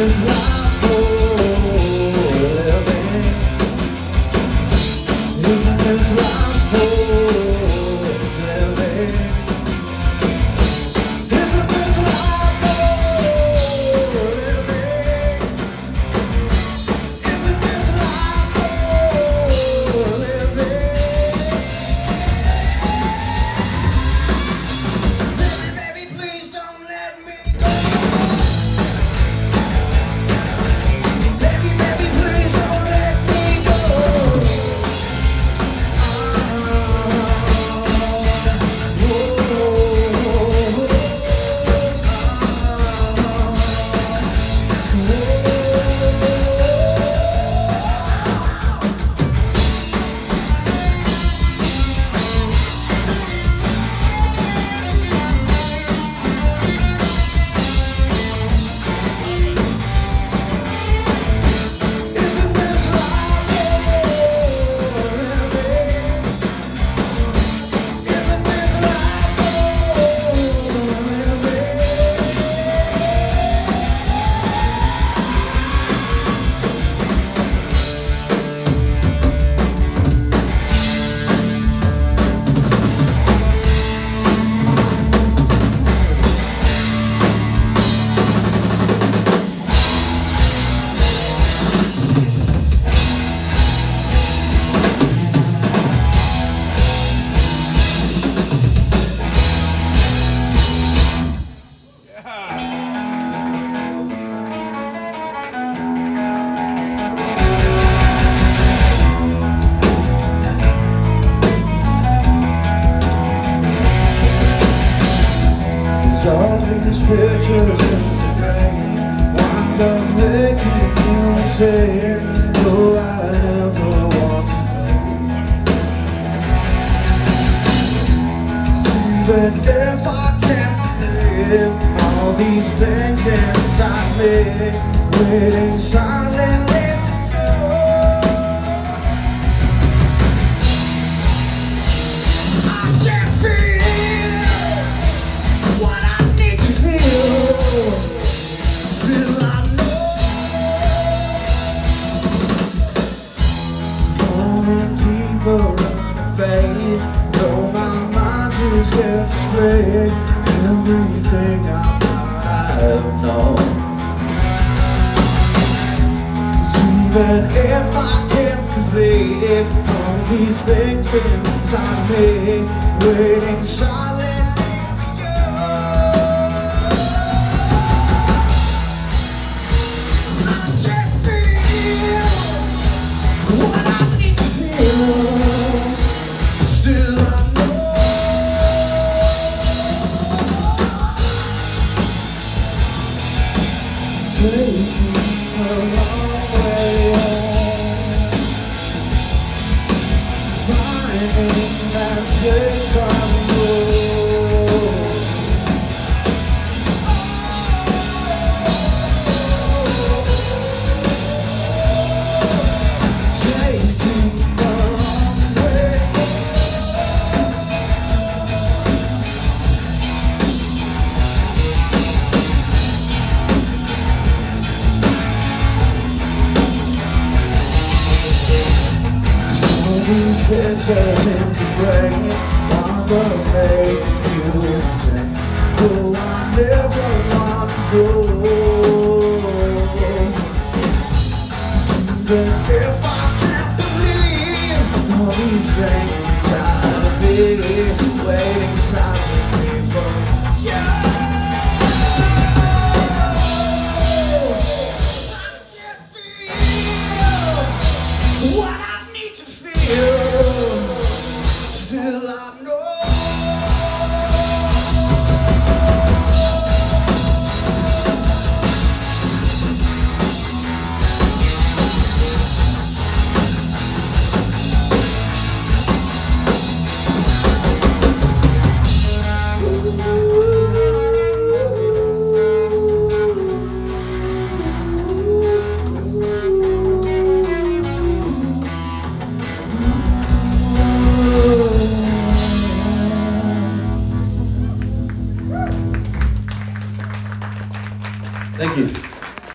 is why should don't they keep you I never walked See that if I can't live All these things inside me Waiting deeper in the though my mind just gets straight. Everything I thought I've known. Even if I can't believe all these things inside me, waiting silently 对。Pictures in the brain Wanna make you insane Oh, I never want to go Even if I can't believe All these things inside of me Waiting silently for you I can feel what